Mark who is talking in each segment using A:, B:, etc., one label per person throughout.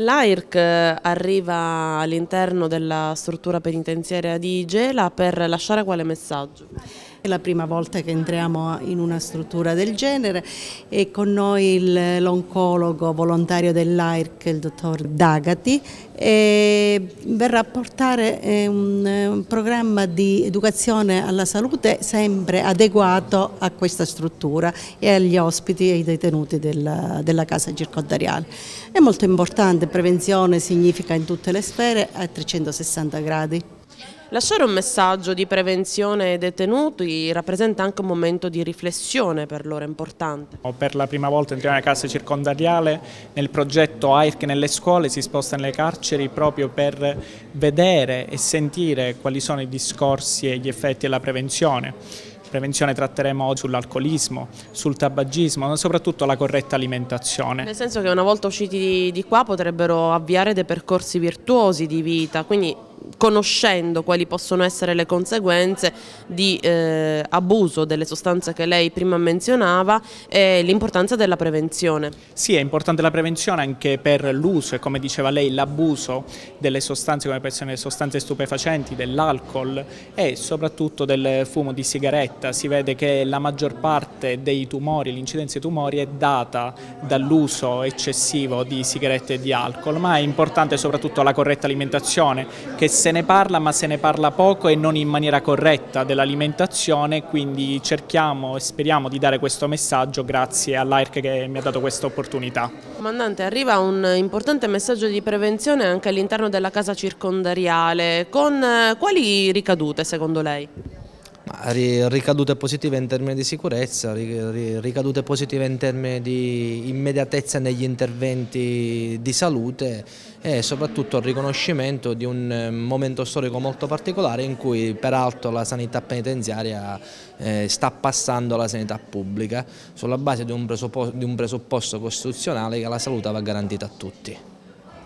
A: L'AIRC eh, arriva all'interno della struttura penitenziaria di Gela per lasciare quale messaggio?
B: È la prima volta che entriamo in una struttura del genere e con noi l'oncologo volontario dell'AIRC, il dottor Dagati, verrà a portare eh, un programma di educazione alla salute sempre adeguato a questa struttura e agli ospiti e ai detenuti della, della casa circondariale. È molto importante, prevenzione significa in tutte le sfere a 360 gradi.
A: Lasciare un messaggio di prevenzione ai detenuti rappresenta anche un momento di riflessione per loro importante.
C: Per la prima volta entriamo nella casa circondariale, nel progetto AIRC nelle scuole si sposta nelle carceri proprio per vedere e sentire quali sono i discorsi e gli effetti della prevenzione prevenzione tratteremo sull'alcolismo, sul tabagismo, ma soprattutto la corretta alimentazione.
A: Nel senso che una volta usciti di qua potrebbero avviare dei percorsi virtuosi di vita, quindi conoscendo quali possono essere le conseguenze di eh, abuso delle sostanze che lei prima menzionava e l'importanza della prevenzione.
C: Sì, è importante la prevenzione anche per l'uso e come diceva lei l'abuso delle sostanze come le sostanze stupefacenti, dell'alcol e soprattutto del fumo di sigaretta. Si vede che la maggior parte dei tumori, l'incidenza dei tumori è data dall'uso eccessivo di sigarette e di alcol, ma è importante soprattutto la corretta alimentazione che se ne parla ma se ne parla poco e non in maniera corretta dell'alimentazione, quindi cerchiamo e speriamo di dare questo messaggio grazie all'AIRC che mi ha dato questa opportunità.
A: Comandante, arriva un importante messaggio di prevenzione anche all'interno della casa circondariale, con eh, quali ricadute secondo lei?
D: Ricadute positive in termini di sicurezza, ricadute positive in termini di immediatezza negli interventi di salute e soprattutto il riconoscimento di un eh, momento storico molto particolare in cui peraltro la sanità penitenziaria eh, sta passando alla sanità pubblica sulla base di un, presupposto costituzionale che la salute va garantita a tutti.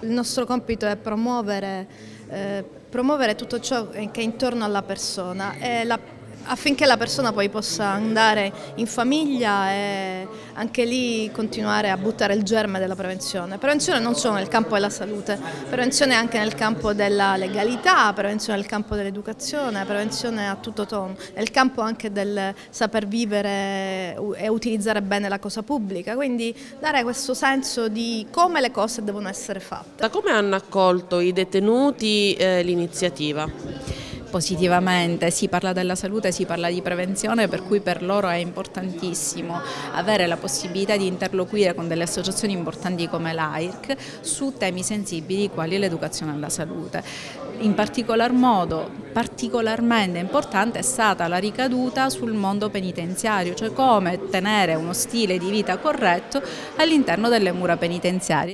E: Il nostro compito è promuovere, eh, promuovere tutto ciò che è intorno alla persona e la affinché la persona poi possa andare in famiglia e anche lì continuare a buttare il germe della prevenzione. Prevenzione non solo nel campo della salute, prevenzione anche nel campo della legalità, prevenzione nel campo dell'educazione, prevenzione a tutto tono, nel campo anche del saper vivere e utilizzare bene la cosa pubblica, quindi dare questo senso di come le cose devono essere fatte.
A: Come hanno accolto i detenuti eh, l'iniziativa?
F: Positivamente, si parla della salute, si parla di prevenzione, per cui per loro è importantissimo avere la possibilità di interloquire con delle associazioni importanti come l'AIRC su temi sensibili quali l'educazione alla salute. In particolar modo, particolarmente importante è stata la ricaduta sul mondo penitenziario, cioè come tenere uno stile di vita corretto all'interno delle mura penitenziarie.